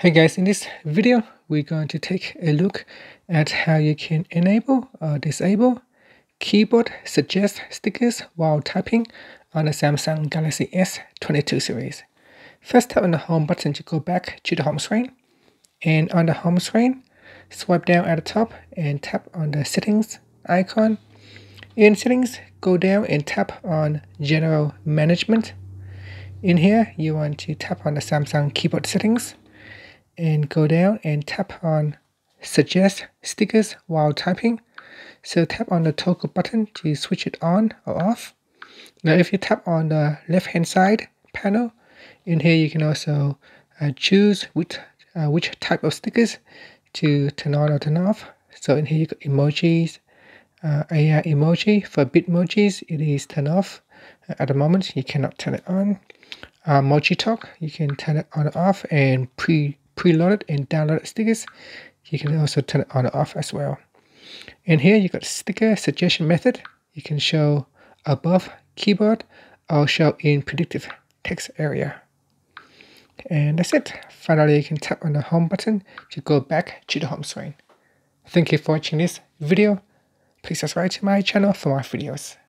Hey guys, in this video, we're going to take a look at how you can enable or disable keyboard suggest stickers while typing on the Samsung Galaxy S22 series. First tap on the home button to go back to the home screen. And on the home screen, swipe down at the top and tap on the settings icon. In settings, go down and tap on general management. In here, you want to tap on the Samsung keyboard settings and go down and tap on suggest stickers while typing. So tap on the toggle button to switch it on or off. Now if you tap on the left hand side panel, in here you can also uh, choose which, uh, which type of stickers to turn on or turn off. So in here you got emojis, uh, AR emoji. For Bitmojis, it is turned off. at the moment, you cannot turn it on. Uh, Talk, you can turn it on or off and pre preloaded and downloaded stickers. You can also turn it on and off as well. And here you got sticker suggestion method. You can show above keyboard or show in predictive text area. And that's it. Finally, you can tap on the home button to go back to the home screen. Thank you for watching this video. Please subscribe to my channel for more videos.